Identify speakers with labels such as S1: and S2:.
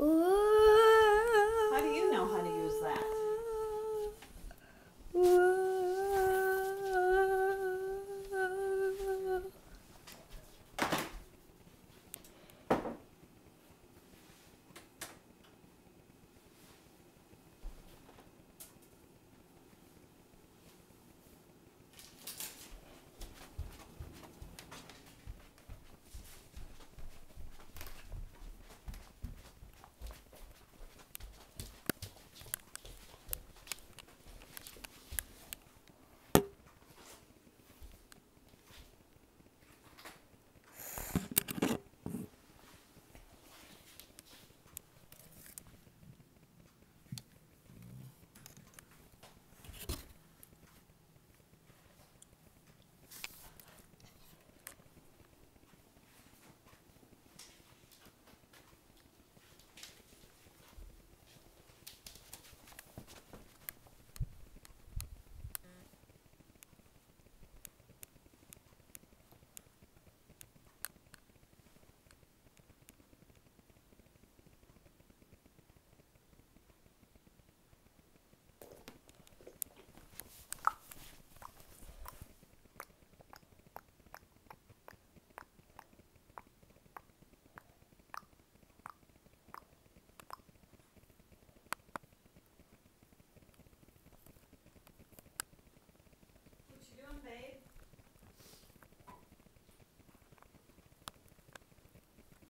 S1: Ooh.